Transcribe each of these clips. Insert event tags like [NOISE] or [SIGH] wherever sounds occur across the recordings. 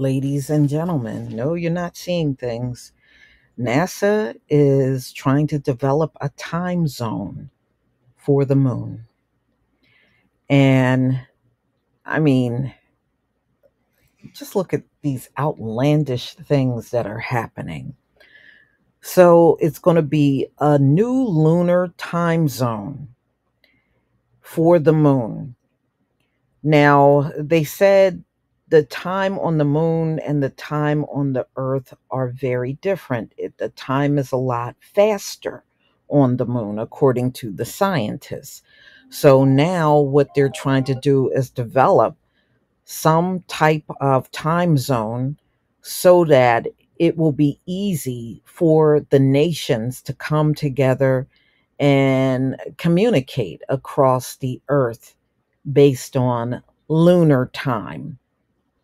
ladies and gentlemen. No, you're not seeing things. NASA is trying to develop a time zone for the moon. And I mean, just look at these outlandish things that are happening. So it's going to be a new lunar time zone for the moon. Now, they said the time on the moon and the time on the earth are very different. It, the time is a lot faster on the moon, according to the scientists. So now, what they're trying to do is develop some type of time zone so that it will be easy for the nations to come together and communicate across the earth based on lunar time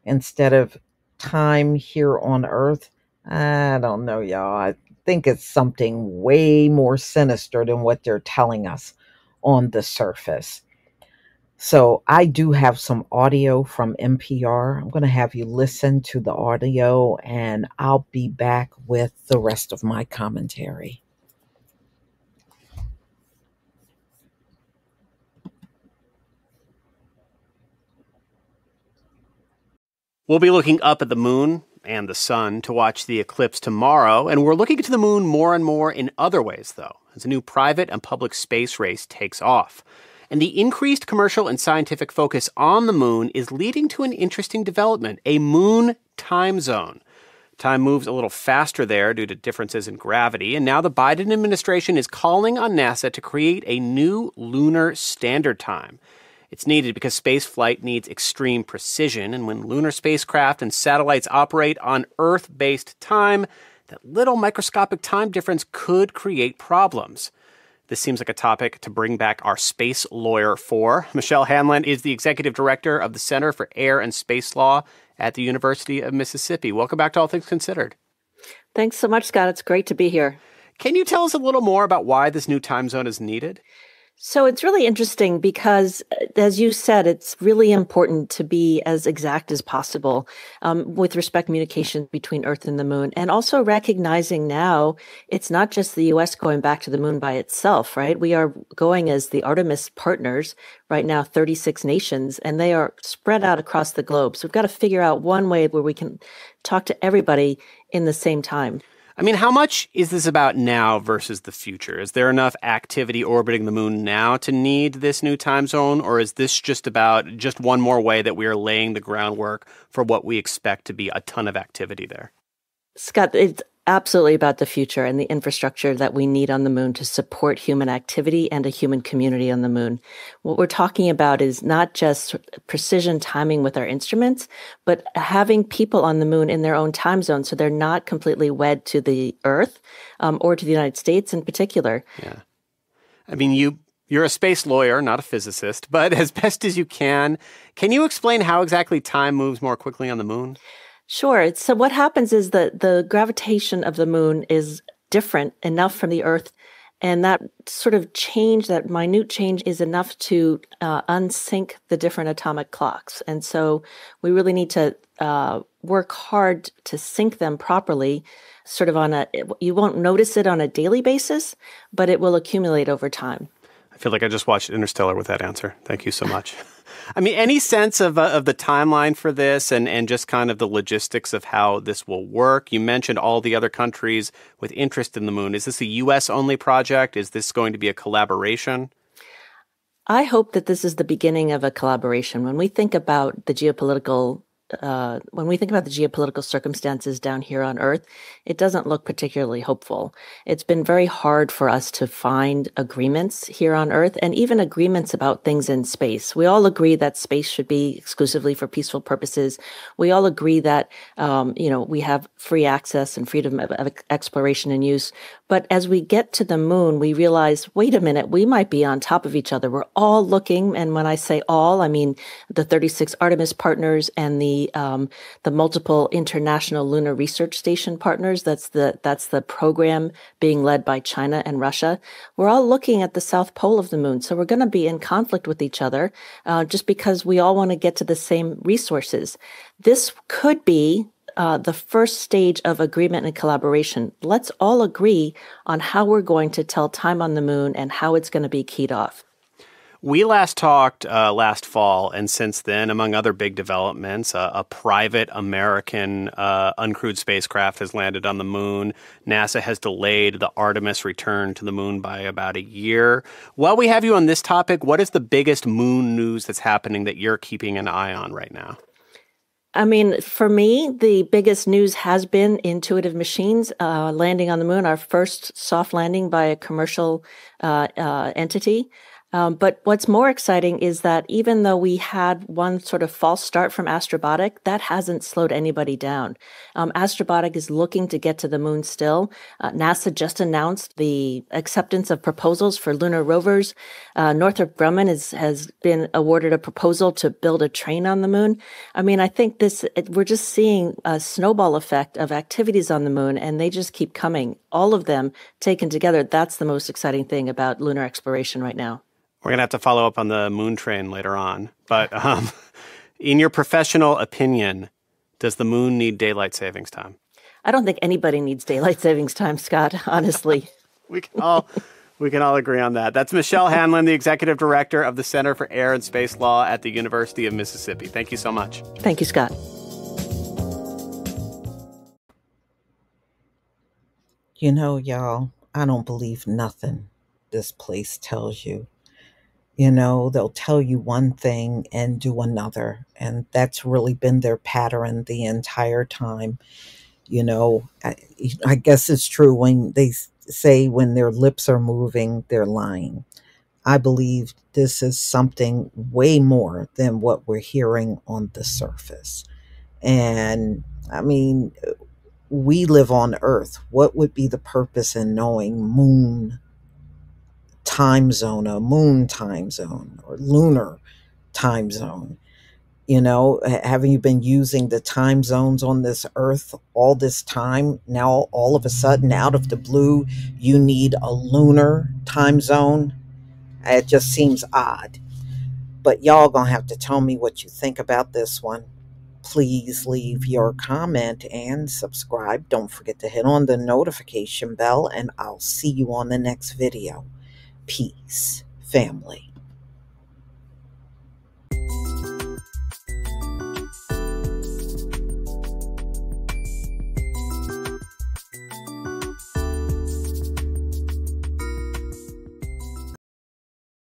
instead of time here on earth. I don't know, y'all. I think it's something way more sinister than what they're telling us on the surface. So I do have some audio from NPR. I'm going to have you listen to the audio and I'll be back with the rest of my commentary. We'll be looking up at the moon and the sun to watch the eclipse tomorrow, and we're looking to the moon more and more in other ways, though, as a new private and public space race takes off. And the increased commercial and scientific focus on the moon is leading to an interesting development a moon time zone. Time moves a little faster there due to differences in gravity, and now the Biden administration is calling on NASA to create a new lunar standard time. It's needed because space flight needs extreme precision, and when lunar spacecraft and satellites operate on Earth based time, that little microscopic time difference could create problems. This seems like a topic to bring back our space lawyer for. Michelle Hanlon is the executive director of the Center for Air and Space Law at the University of Mississippi. Welcome back to All Things Considered. Thanks so much, Scott. It's great to be here. Can you tell us a little more about why this new time zone is needed? So it's really interesting because, uh, as you said, it's really important to be as exact as possible um, with respect communication between Earth and the Moon, and also recognizing now it's not just the U.S. going back to the Moon by itself, right? We are going as the Artemis partners right now, 36 nations, and they are spread out across the globe. So we've got to figure out one way where we can talk to everybody in the same time. I mean, how much is this about now versus the future? Is there enough activity orbiting the moon now to need this new time zone, or is this just about just one more way that we are laying the groundwork for what we expect to be a ton of activity there? Scott, it's absolutely about the future and the infrastructure that we need on the moon to support human activity and a human community on the moon. What we're talking about is not just precision timing with our instruments, but having people on the moon in their own time zone so they're not completely wed to the Earth um, or to the United States in particular. Yeah. I mean, you you're a space lawyer, not a physicist, but [LAUGHS] as best as you can, can you explain how exactly time moves more quickly on the moon? Sure. So what happens is that the gravitation of the moon is different enough from the Earth, and that sort of change, that minute change, is enough to uh, unsync the different atomic clocks. And so we really need to uh, work hard to sync them properly. Sort of on a, you won't notice it on a daily basis, but it will accumulate over time. I feel like I just watched Interstellar with that answer. Thank you so much. [LAUGHS] I mean, any sense of, uh, of the timeline for this and, and just kind of the logistics of how this will work? You mentioned all the other countries with interest in the moon. Is this a U.S. only project? Is this going to be a collaboration? I hope that this is the beginning of a collaboration. When we think about the geopolitical uh, when we think about the geopolitical circumstances down here on Earth, it doesn't look particularly hopeful. It's been very hard for us to find agreements here on Earth and even agreements about things in space. We all agree that space should be exclusively for peaceful purposes. We all agree that, um, you know, we have free access and freedom of, of exploration and use. But as we get to the moon, we realize, wait a minute, we might be on top of each other. We're all looking, and when I say all, I mean the 36 Artemis partners and the um, the multiple international lunar research station partners. That's the that's the program being led by China and Russia. We're all looking at the south pole of the moon, so we're going to be in conflict with each other, uh, just because we all want to get to the same resources. This could be uh, the first stage of agreement and collaboration. Let's all agree on how we're going to tell time on the moon and how it's going to be keyed off. We last talked uh, last fall, and since then, among other big developments, uh, a private American uh, uncrewed spacecraft has landed on the moon. NASA has delayed the Artemis return to the moon by about a year. While we have you on this topic, what is the biggest moon news that's happening that you're keeping an eye on right now? I mean, for me, the biggest news has been Intuitive Machines uh, landing on the moon, our first soft landing by a commercial uh, uh, entity. Um, but what's more exciting is that even though we had one sort of false start from Astrobotic, that hasn't slowed anybody down. Um, Astrobotic is looking to get to the moon still. Uh, NASA just announced the acceptance of proposals for lunar rovers. Uh, Northrop Grumman is, has been awarded a proposal to build a train on the moon. I mean, I think this, it, we're just seeing a snowball effect of activities on the moon, and they just keep coming. All of them taken together. That's the most exciting thing about lunar exploration right now. We're going to have to follow up on the moon train later on. But um, in your professional opinion, does the moon need daylight savings time? I don't think anybody needs daylight savings time, Scott, honestly. [LAUGHS] we can all we can all agree on that. That's Michelle Hanlon, the executive director of the Center for Air and Space Law at the University of Mississippi. Thank you so much. Thank you, Scott. You know, y'all, I don't believe nothing this place tells you. You know, they'll tell you one thing and do another. And that's really been their pattern the entire time. You know, I, I guess it's true when they say when their lips are moving, they're lying. I believe this is something way more than what we're hearing on the surface. And I mean, we live on Earth. What would be the purpose in knowing moon time zone, a moon time zone, or lunar time zone. You know, haven't you been using the time zones on this earth all this time? Now, all of a sudden, out of the blue, you need a lunar time zone. It just seems odd. But y'all gonna have to tell me what you think about this one. Please leave your comment and subscribe. Don't forget to hit on the notification bell, and I'll see you on the next video. Peace, family.